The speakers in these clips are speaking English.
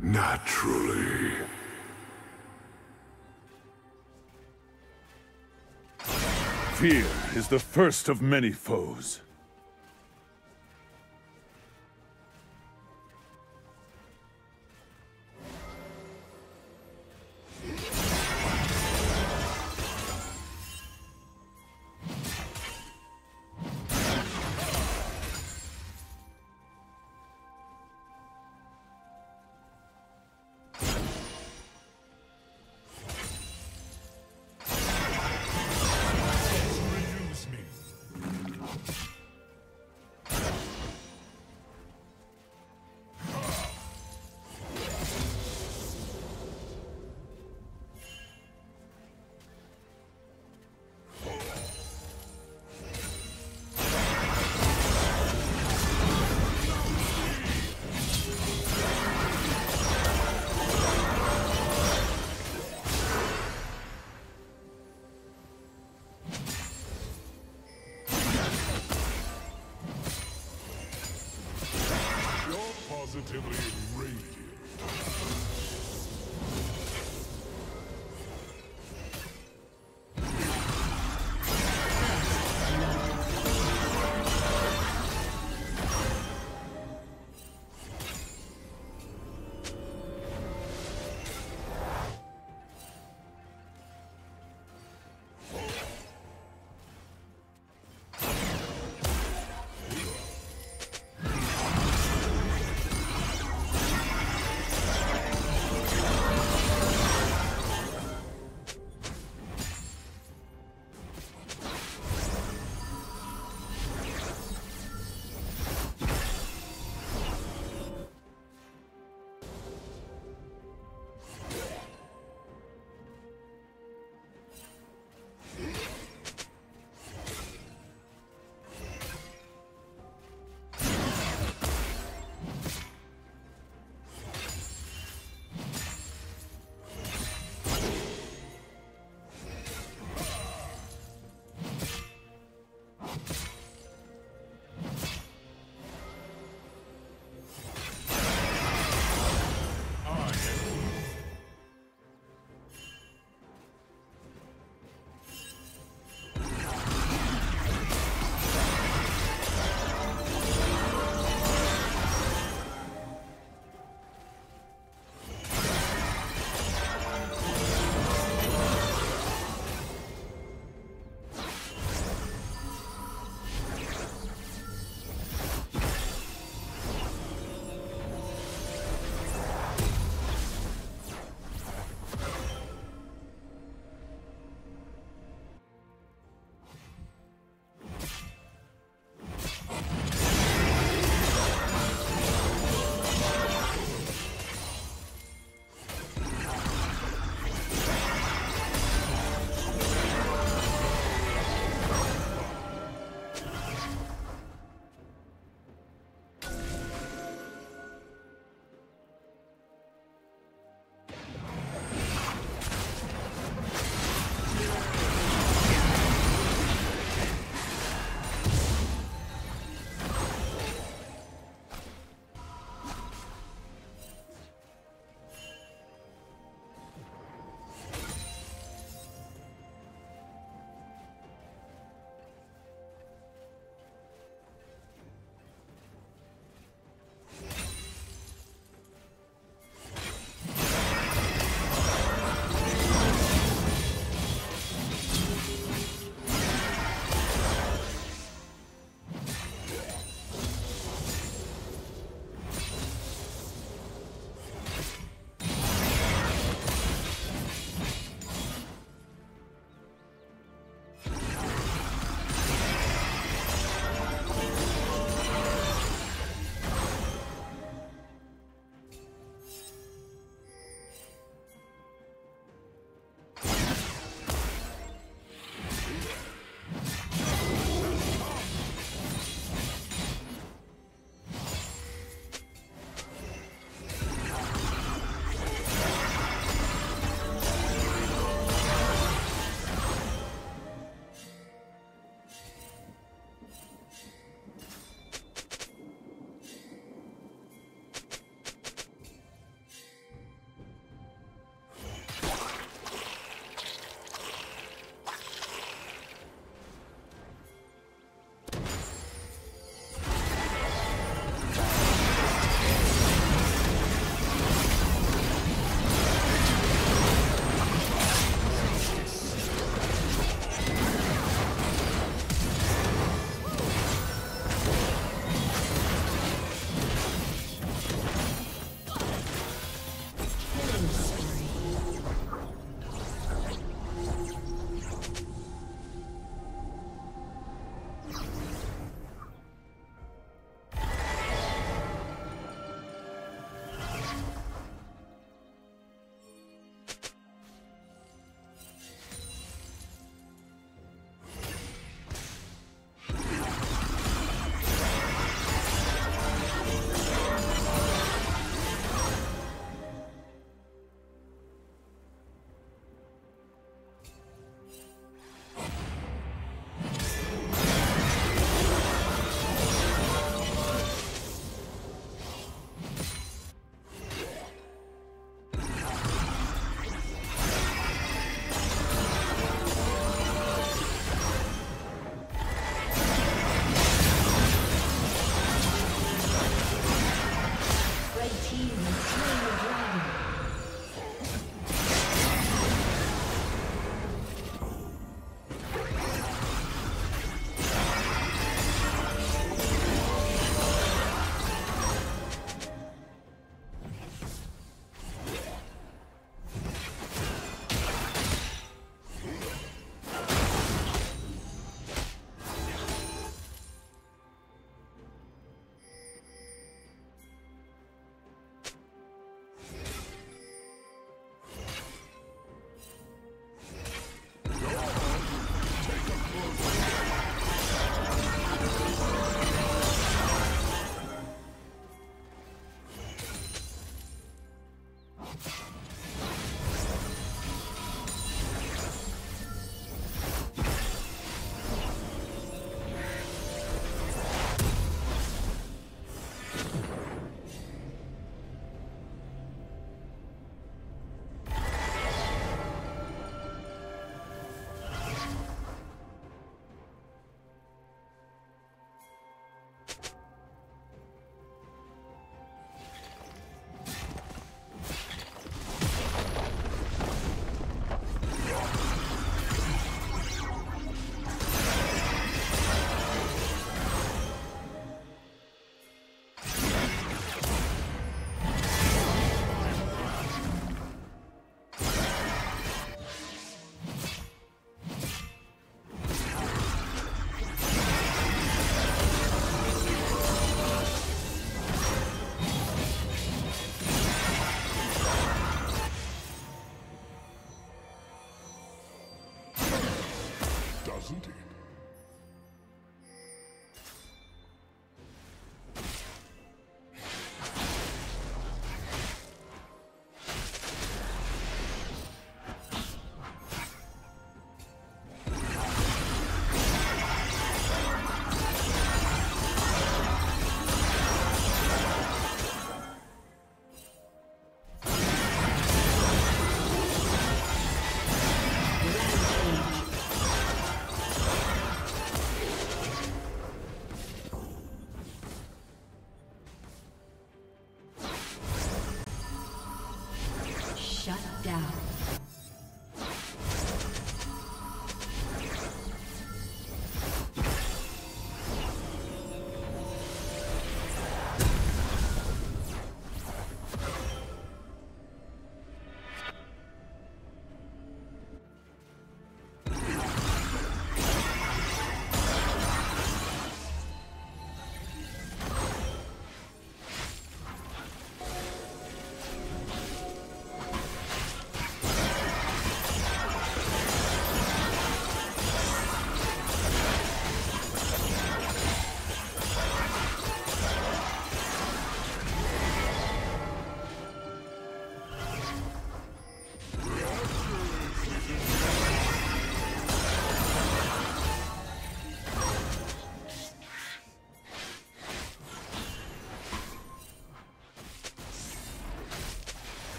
Naturally. Fear is the first of many foes.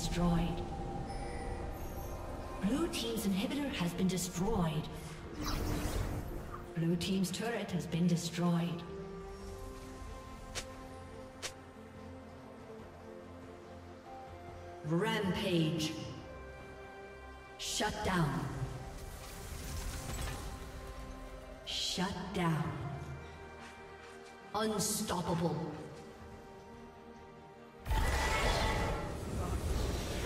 Destroyed. Blue Team's inhibitor has been destroyed. Blue Team's turret has been destroyed. Rampage. Shut down. Shut down. Unstoppable.